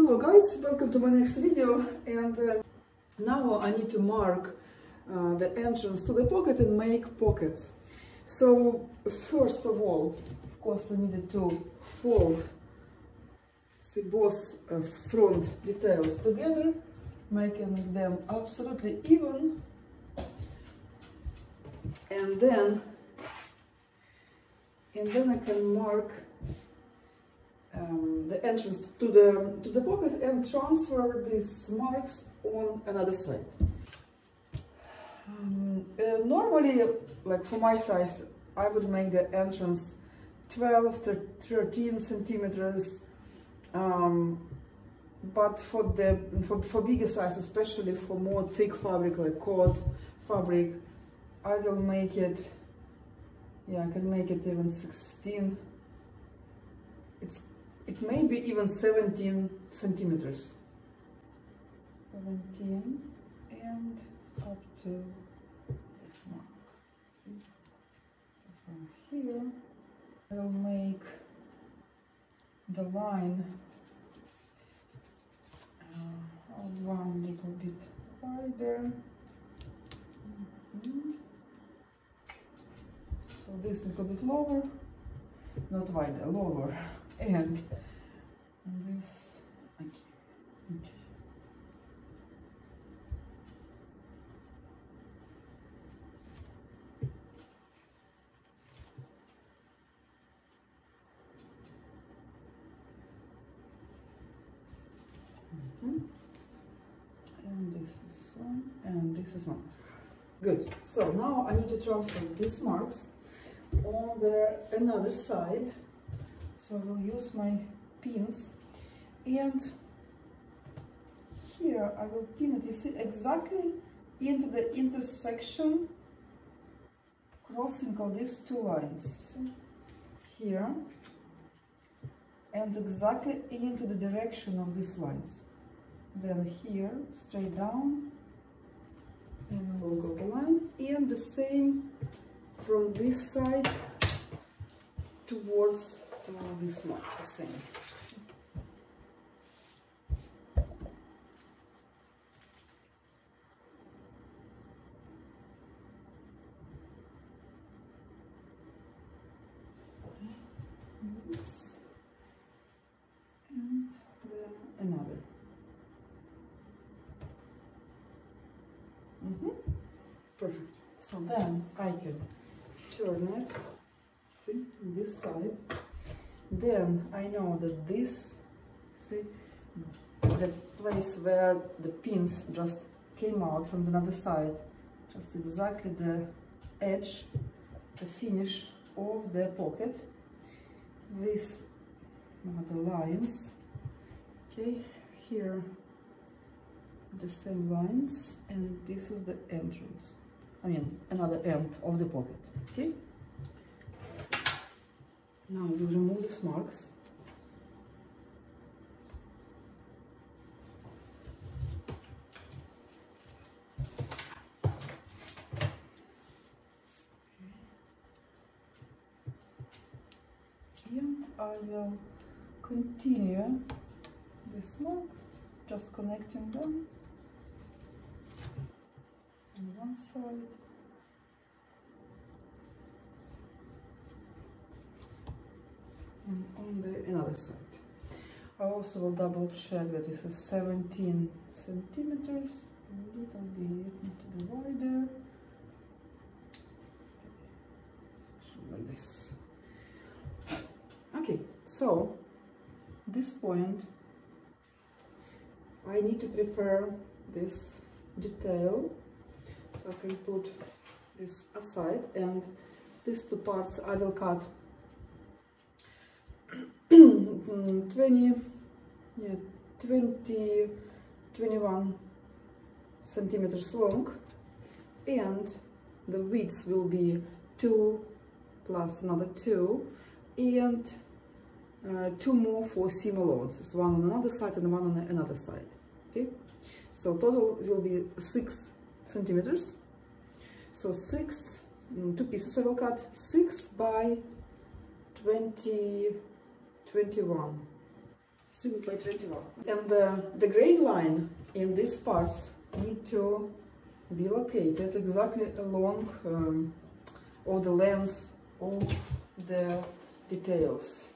Hello guys, welcome to my next video. And uh, now I need to mark uh, the entrance to the pocket and make pockets. So first of all, of course I needed to fold see both uh, front details together, making them absolutely even. And then and then I can mark um, the entrance to the to the pocket and transfer these marks on another side. Um, uh, normally, like for my size, I would make the entrance 12, to 13 centimeters. Um, but for the for, for bigger size, especially for more thick fabric like cord fabric, I will make it. Yeah, I can make it even 16. It's it may be even 17 centimeters. 17 and up to this one. See? So from here, I'll make the line uh, one little bit wider. Mm -hmm. So this little bit lower, not wider, lower and this okay. okay. Mm -hmm. And this is one, and this is one. Good. So now I need to transfer these marks on the another side so I will use my pins. And here I will pin it. You see exactly into the intersection crossing of these two lines. See? here. And exactly into the direction of these lines. Then here straight down. And we'll go the line. And the same from this side towards this one the same. This and then another. Mm -hmm. Perfect. So then I can turn it, see, on this side then I know that this see the place where the pins just came out from the other side just exactly the edge the finish of the pocket. These are the lines? Okay here the same lines and this is the entrance. I mean another end of the pocket. Okay now we'll remove these marks. And I will continue this mark, just connecting them. On one side and on the another side. I also will double check that this is 17 centimeters, a little bit, wider. Like this. Okay, so this point I need to prepare this detail so I can put this aside and these two parts I will cut 20, yeah, 20, 21 centimeters long and the width will be 2 plus another 2 and uh, two more for seam allowances, one on another side and one on another side. Okay, so total will be 6 centimeters. So 6, mm, two pieces I will cut, 6 by 20 21 6 by 21. And the, the grain line in these parts need to be located exactly along um, all the length of the details.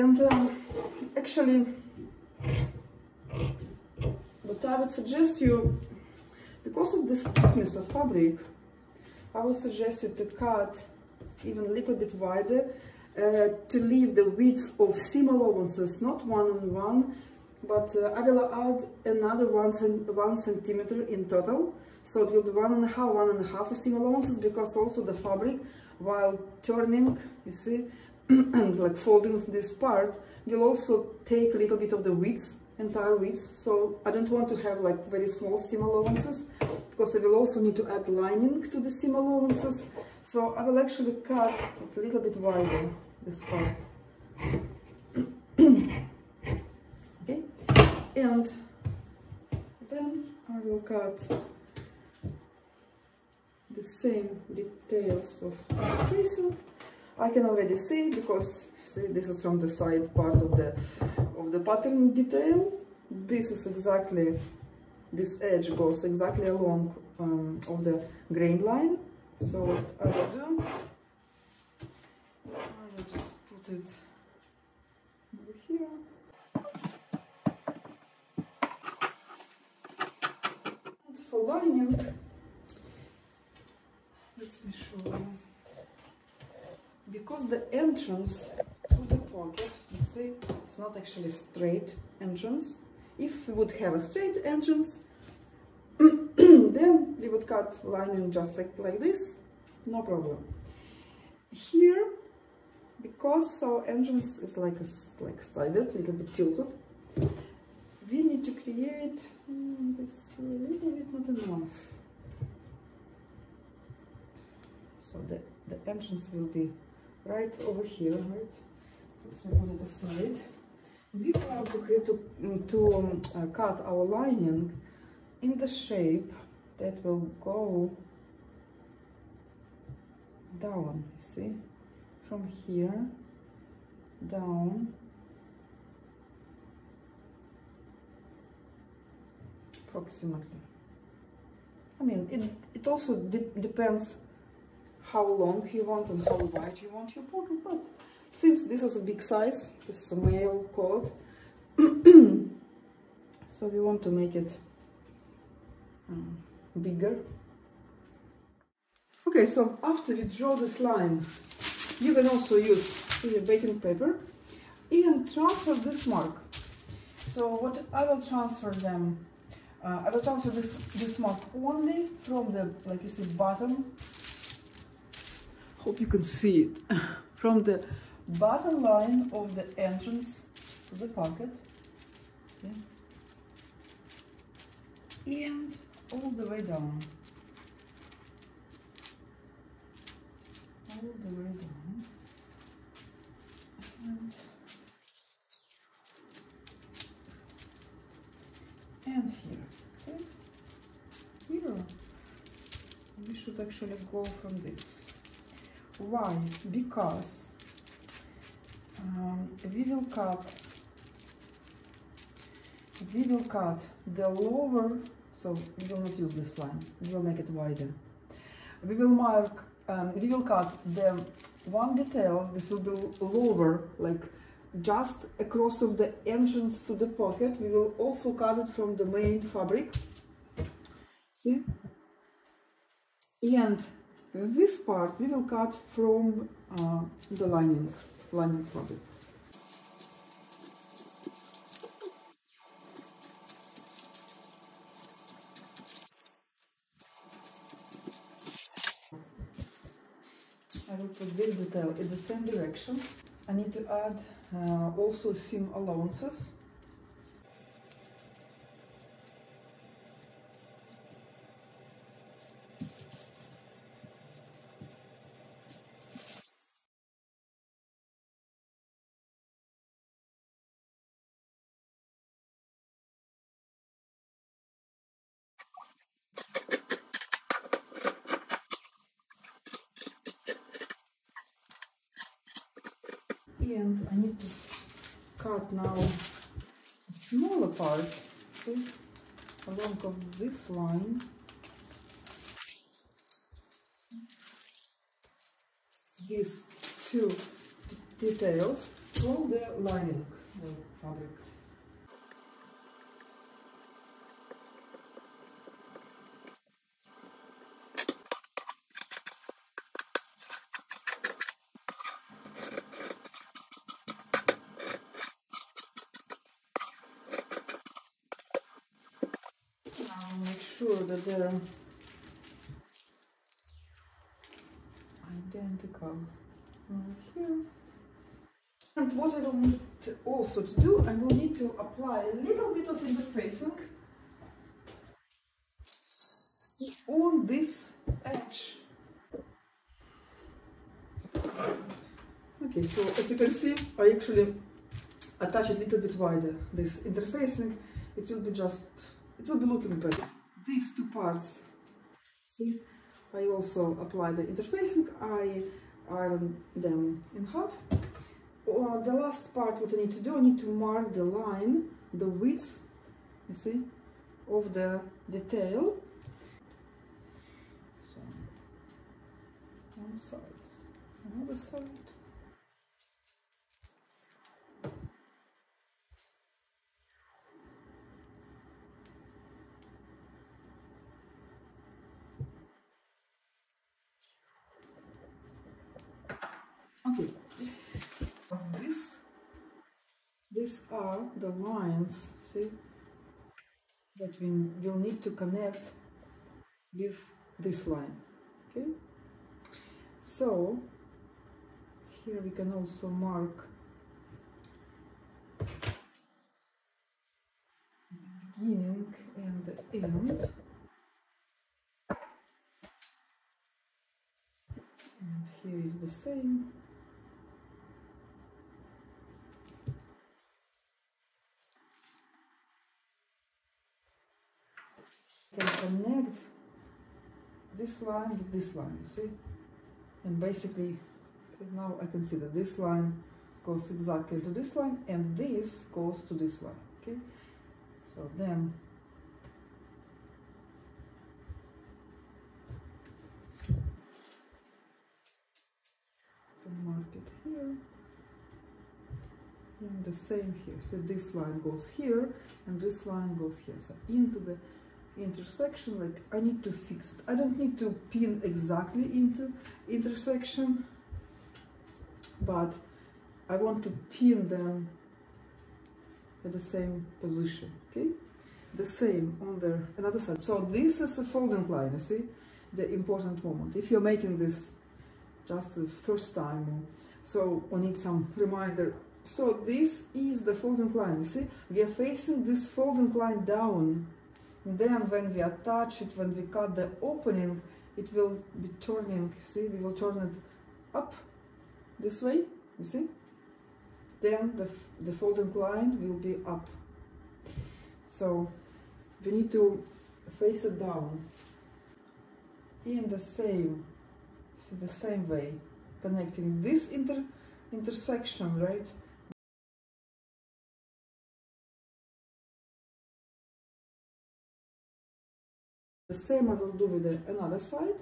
And um, actually, what I would suggest you, because of this thickness of fabric, I would suggest you to cut even a little bit wider uh, to leave the width of seam allowances, not one on one, but uh, I will add another one, one centimeter in total. So it will be one and a half, one and a half seam allowances because also the fabric, while turning, you see, like folding this part will also take a little bit of the width, entire width. So I don't want to have like very small seam allowances because I will also need to add lining to the seam allowances. So I will actually cut it a little bit wider, this part. okay, and then I will cut the same details of the tracing I can already see because see this is from the side part of the of the pattern detail. This is exactly this edge goes exactly along um, of the grain line. So what I will do I will just put it over here. And for lining let me show you because the entrance to the pocket, you see, it's not actually straight entrance. If we would have a straight entrance, then we would cut lining just like, like this, no problem. Here, because our entrance is like a, like sided, a little bit tilted, we need to create mm, this a little bit not enough. So the, the entrance will be right over here, right? So let's put it aside. We want to, to, to um, uh, cut our lining in the shape that will go down, see? From here, down, approximately. I mean, it, it also de depends how long you want and how wide you want your pocket but since this is a big size this is a male coat so we want to make it um, bigger. Okay so after we draw this line you can also use your baking paper and transfer this mark. So what I will transfer them uh, I will transfer this this mark only from the like you see bottom hope you can see it. From the bottom line of the entrance to the pocket. And all the way down. All the way down. And, and here okay? Here. We should actually go from this why? Because um, we will cut we will cut the lower so we will not use this line we will make it wider. We will mark um, we will cut the one detail this will be lower like just across of the entrance to the pocket we will also cut it from the main fabric. See? And this part we will cut from uh, the lining, lining fabric. I will put this detail in the same direction. I need to add uh, also seam allowances and I need to cut now a smaller part. Along of this line. These two details from the lining fabric Now make sure identical here. And what I will need also to do, I will need to apply a little bit of interfacing on this edge. Okay, so as you can see, I actually attach it a little bit wider. This interfacing, it will be just it will be looking better. These two parts, see, I also apply the interfacing, I iron them in half. Uh, the last part what I need to do, I need to mark the line, the width, you see, of the detail. So, one side, another side. Okay, this, these are the lines, see, that we will need to connect with this line, okay? So, here we can also mark the beginning and the end. And here is the same. Connect this line with this line, you see? And basically, now I can see that this line goes exactly to this line and this goes to this line, okay? So then, mark it here and the same here so this line goes here and this line goes here so into the intersection like I need to fix it. I don't need to pin exactly into intersection but I want to pin them at the same position okay? The same on the another side. So this is a folding line you see? The important moment. If you're making this just the first time so we need some reminder. So this is the folding line you see? We are facing this folding line down then when we attach it, when we cut the opening, it will be turning, see, we will turn it up this way, you see? Then the, the folding line will be up. So we need to face it down in the same, see, the same way, connecting this inter intersection, right? The same I will do with the another side.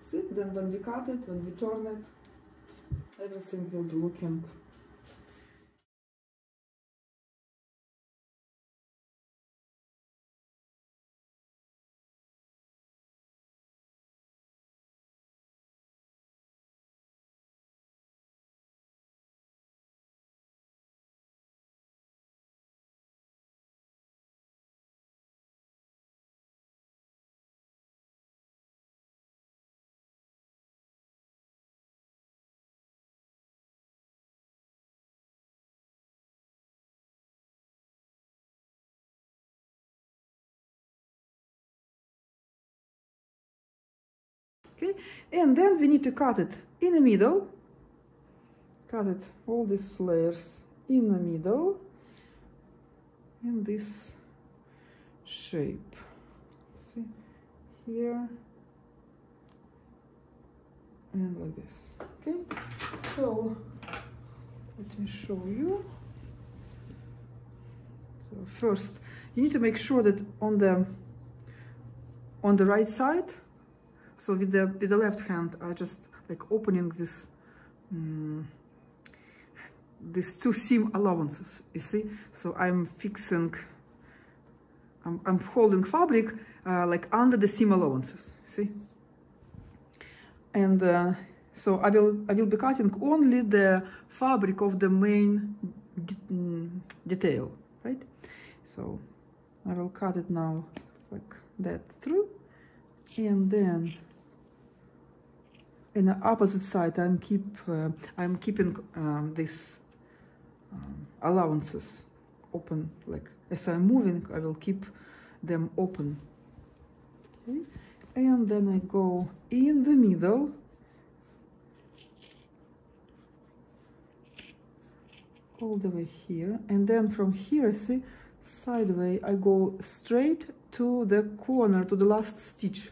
See, then when we cut it, when we turn it, everything will be looking okay and then we need to cut it in the middle. Cut it all these layers in the middle. In this shape. See? Here. And like this. Okay? So let me show you. So first, you need to make sure that on the on the right side, so with the with the left hand, I just like opening this um, these two seam allowances. You see, so I'm fixing. I'm, I'm holding fabric uh, like under the seam allowances. See, and uh, so I will I will be cutting only the fabric of the main mm, detail, right? So I will cut it now like that through, and then in the opposite side I'm keep uh, I'm keeping um, this um, allowances open like as I'm moving I will keep them open. Okay. And then I go in the middle. All the way here. And then from here see sideway I go straight to the corner to the last stitch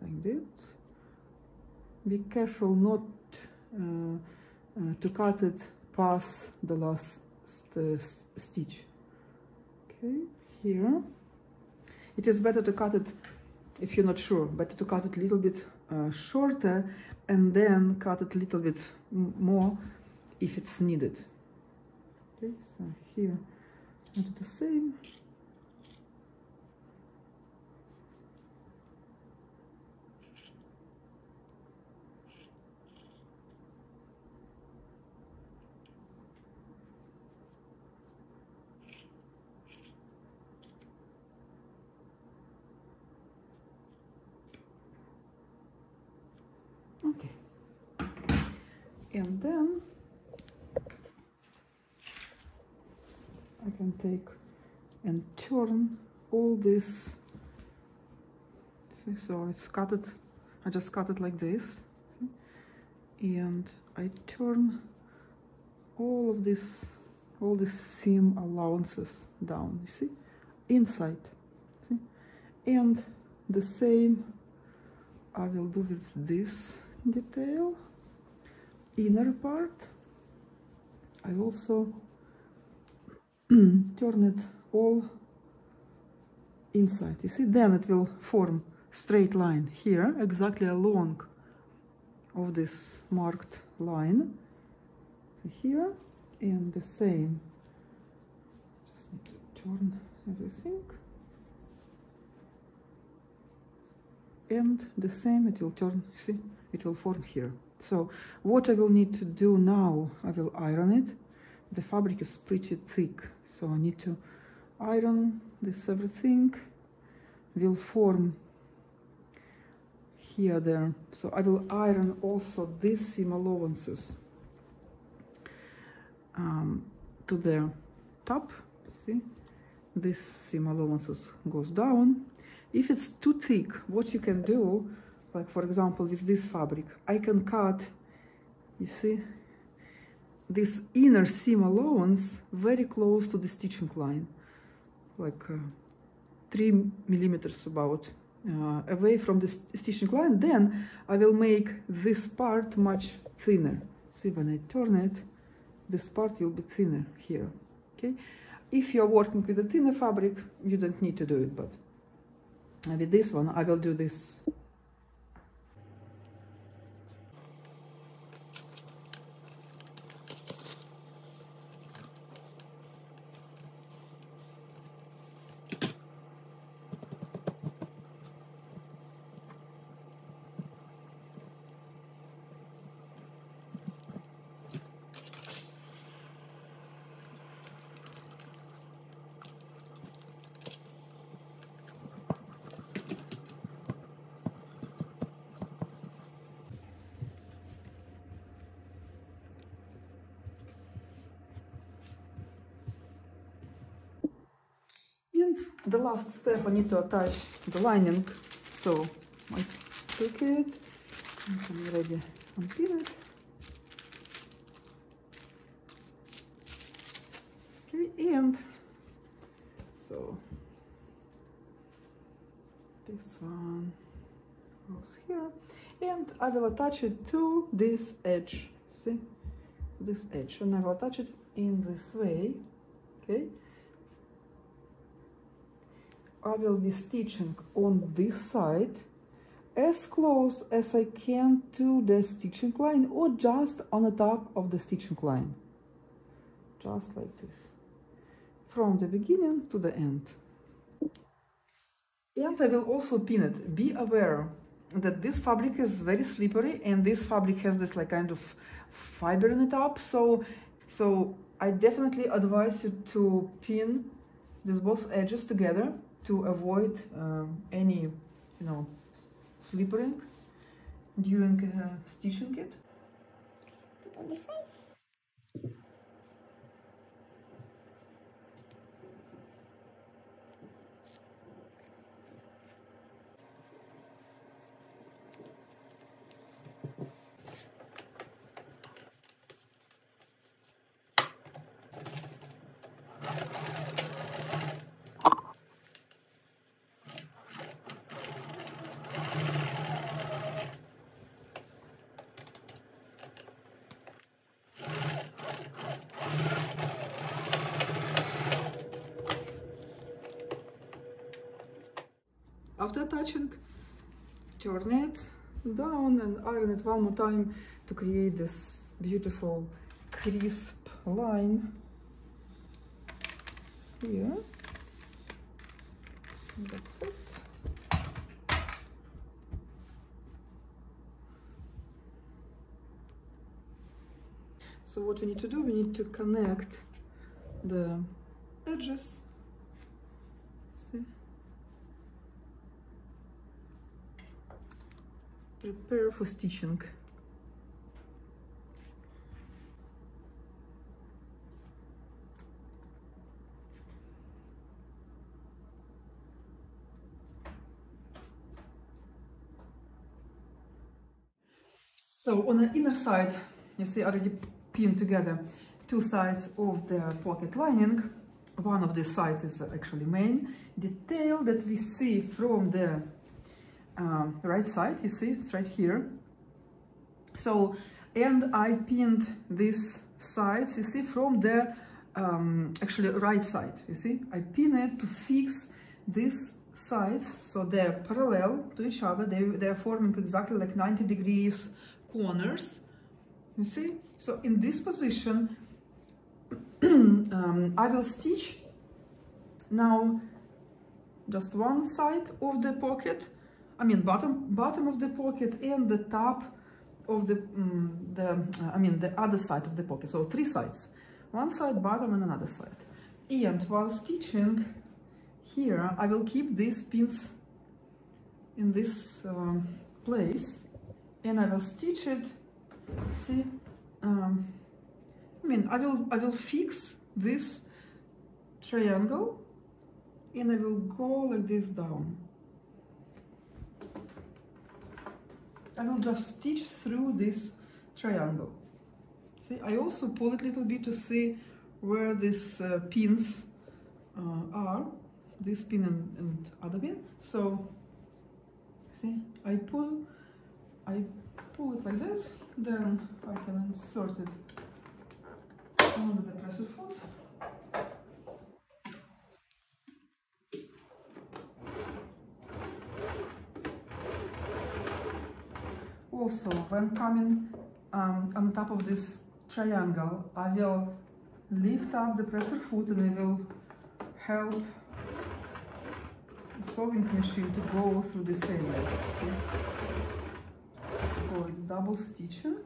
like this be careful not uh, uh, to cut it past the last st stitch. Okay here. It is better to cut it if you're not sure better to cut it a little bit uh, shorter and then cut it a little bit more if it's needed. Okay so here I do the same okay. And then I can take and turn all this. See, so it's cut it I just cut it like this see? and I turn all of this all these seam allowances down you see? Inside see? And the same I will do with this detail. Inner part. I also turn it all inside. You see then it will form straight line here exactly along of this marked line. So here and the same. Just need to turn everything and the same it will turn see it will form here. So what I will need to do now I will iron it. The fabric is pretty thick so I need to iron this everything. Will form here there. So I will iron also these seam allowances um, to the top see. This seam allowances goes down if it's too thick what you can do like for example with this fabric I can cut you see this inner seam allowance very close to the stitching line like uh, three millimeters about uh, away from the st stitching line. Then I will make this part much thinner. See when I turn it this part will be thinner here okay? If you're working with a thinner fabric you don't need to do it but Uh, with this one I will do this And the last step, I need to attach the lining. So I took it, I'm ready. Unpin it. Okay, and so this one goes here. And I will attach it to this edge. See? This edge. And I will attach it in this way. Okay I will be stitching on this side as close as I can to the stitching line or just on the top of the stitching line. Just like this. From the beginning to the end. And I will also pin it. Be aware that this fabric is very slippery and this fabric has this like kind of fiber in the top. So so I definitely advise you to pin these both edges together to avoid um, any you know slippering during uh, stitching it. Put on this After touching, turn it down and iron it one more time to create this beautiful crisp line here. That's it. So what we need to do, we need to connect the edges. See? Prepare for stitching. So on the inner side, you see already pinned together two sides of the pocket lining. One of these sides is actually main detail that we see from the um, right side, you see, it's right here. So, and I pinned these sides, you see, from the um, actually right side, you see. I pin it to fix these sides, so they're parallel to each other. They, they're forming exactly like 90 degrees corners, you see. So in this position, um, I will stitch now just one side of the pocket I mean bottom bottom of the pocket and the top of the um, the uh, I mean the other side of the pocket. So three sides. One side bottom and another side. And while stitching here I will keep these pins in this um, place. And I will stitch it. See um, I mean I will I will fix this triangle and I will go like this down I will just stitch through this triangle. See, I also pull it a little bit to see where these uh, pins uh, are, this pin and, and other pin. So, see, I pull, I pull it like this, then I can insert it under the presser foot. Also when coming um, on top of this triangle I will lift up the presser foot and I will help the sewing machine to go through this area okay? double stitching.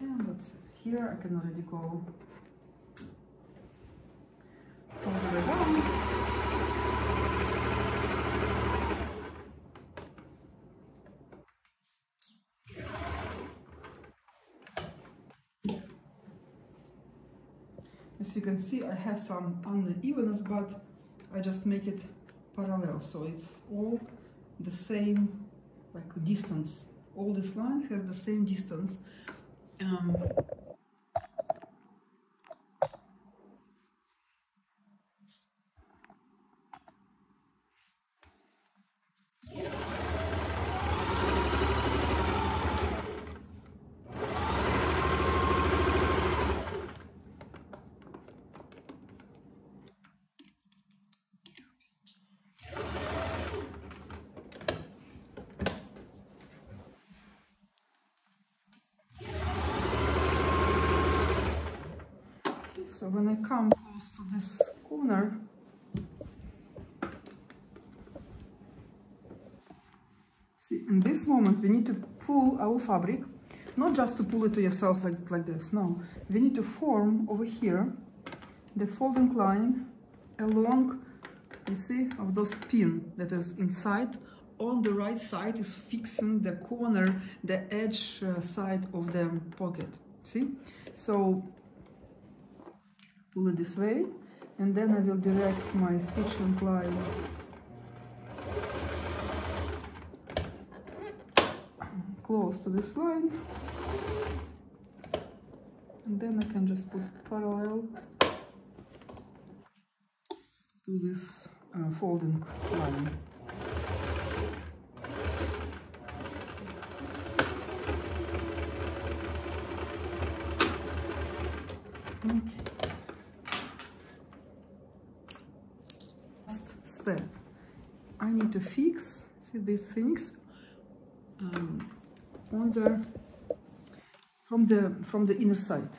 And that's it. Here I can already go as you can see I have some unevenness but I just make it parallel. So it's all the same like distance. All this line has the same distance. Um, so when I come close to this corner, see, in this moment we need to pull our fabric, not just to pull it to yourself like, like this, no. We need to form over here the folding line along, you see, of those pin that is inside on the right side is fixing the corner, the edge uh, side of the pocket. See? So pull it this way and then I will direct my stitching line close to this line and then I can just put parallel to this uh, folding line. Okay. Last step. I need to fix see these things um, on the from the from the inner side.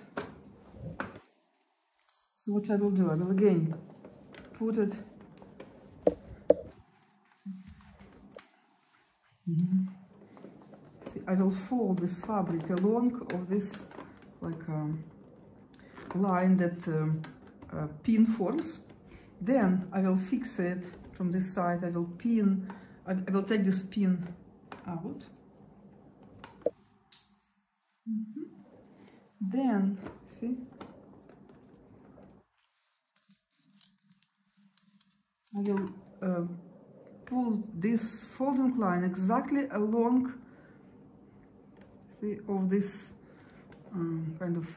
So what I will do, I will again put it Mhm. See, I will fold this fabric along of this like um, line that um, uh, pin forms. Then I will fix it from this side. I will pin. I, I will take this pin out. Mhm. Then see. I will uh, pull this folding line exactly along see of this um, kind of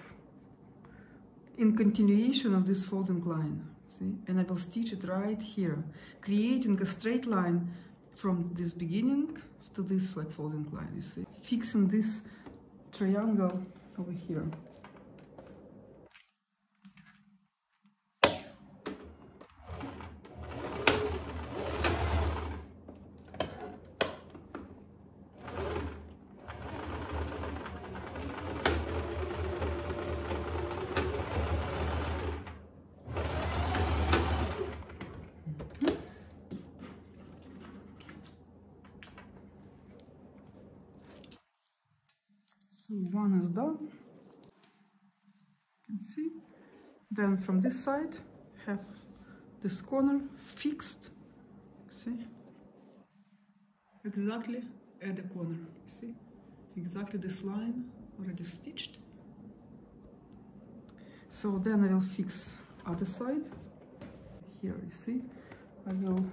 in continuation of this folding line see and I will stitch it right here creating a straight line from this beginning to this like folding line you see fixing this triangle over here So one is done. You can see. Then from this side, have this corner fixed. See? Exactly at the corner. See? Exactly this line already stitched. So then I will fix other side. Here you see. I will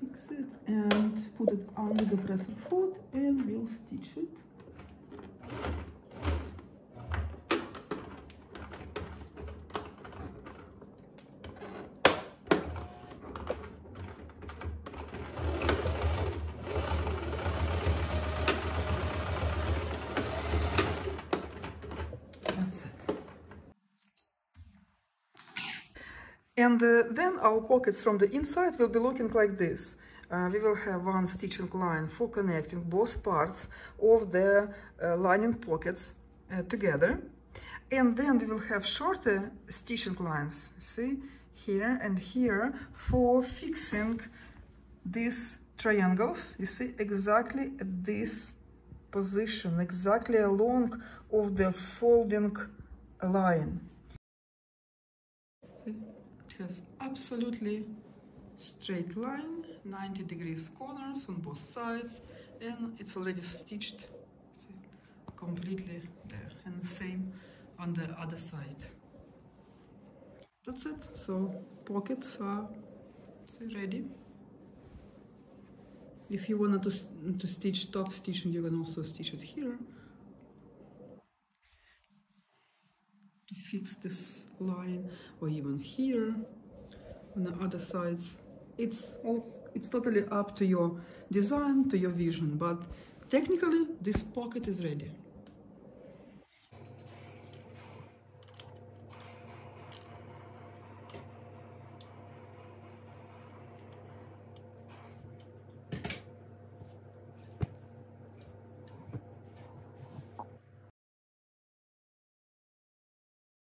fix it and put it under the pressing foot and we'll stitch it. That's it. And uh, then our pockets from the inside will be looking like this. Uh, we will have one stitching line for connecting both parts of the uh, lining pockets uh, together. And then we will have shorter stitching lines, see, here and here, for fixing these triangles, you see, exactly at this position, exactly along of the folding line. It has absolutely straight line, 90 degrees corners on both sides, and it's already stitched see, completely there, and the same on the other side. That's it. So pockets are see, ready. If you wanted to, to stitch top stitching, you can also stitch it here. Fix this line, or even here on the other sides. It's all it's totally up to your design, to your vision, but technically this pocket is ready.